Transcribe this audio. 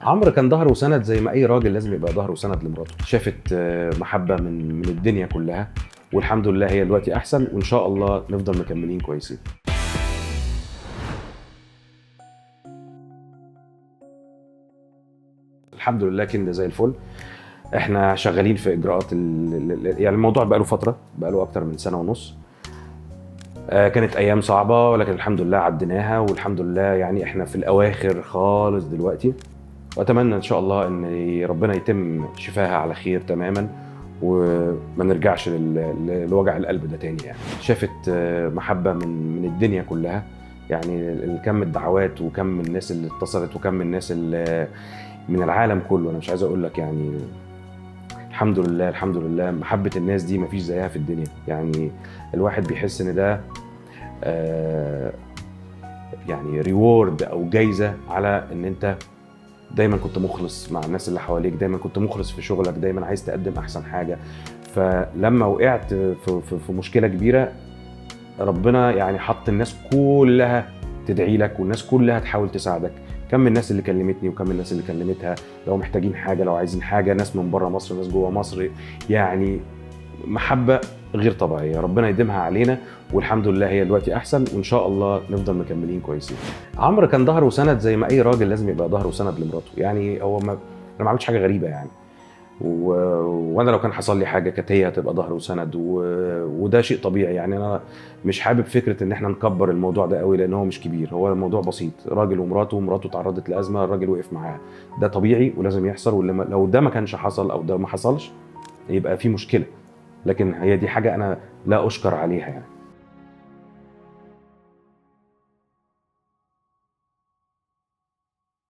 عمرو كان ظهر وسند زي ما أي راجل لازم يبقى ظهر وسند لمراته. شافت آه، محبة من من الدنيا كلها والحمد لله هي دلوقتي أحسن وإن شاء الله نفضل مكملين كويسين. الحمد لله كده زي الفل. إحنا شغالين في إجراءات يعني الموضوع بقاله فترة بقاله أكتر من سنة ونص. كانت أيام صعبة ولكن الحمد لله عديناها والحمد لله يعني إحنا في الأواخر خالص دلوقتي. وأتمنى إن شاء الله إن ربنا يتم شفاها على خير تماما وما نرجعش لوجع القلب ده تاني يعني. شافت آه، محبة من من الدنيا كلها. يعني كم الدعوات وكم الناس اللي اتصلت وكم الناس اللي من العالم كله. أنا مش عايز أقول لك يعني الحمد لله الحمد لله. محبة الناس دي مفيش زيها في الدنيا. يعني الواحد بيحس إن ده آه، يعني ريورد أو جايزة على إن أنت دايما كنت مخلص مع الناس اللي حواليك دايما كنت مخلص في شغلك دايما عايز تقدم أحسن حاجة. فلما وقعت في, في, في مشكلة كبيرة ربنا يعني حط الناس كلها تدعي لك والناس كلها تحاول تساعدك. كم من الناس اللي كلمتني وكم من الناس اللي كلمتها. لو محتاجين حاجة لو عايزين حاجة ناس من بره مصر ناس جوه مصر. يعني محبة غير طبيعية. ربنا يديمها علينا والحمد لله هي دلوقتي أحسن. وإن شاء الله نفضل مكملين كويسين. عمرو كان ظهر وسند زي ما أي راجل لازم يبقى ظهر وسند لمراته. يعني هو ما أنا ما عملتش حاجة غريبة يعني. وأنا لو كان حصل لي حاجة كانت هي هتبقى ظهر وسند و... وده شيء طبيعي. يعني أنا مش حابب فكرة إن إحنا نكبر الموضوع ده قوي لأن هو مش كبير. هو الموضوع بسيط. راجل ومراته ومراته تعرضت لأزمة الراجل وقف معاها. ده طبيعي ولازم يحصل ولما لو ده ما كانش حصل أو ده ما حصلش يبقى في مشكلة. لكن هي دي حاجة أنا لا أشكر عليها يعني.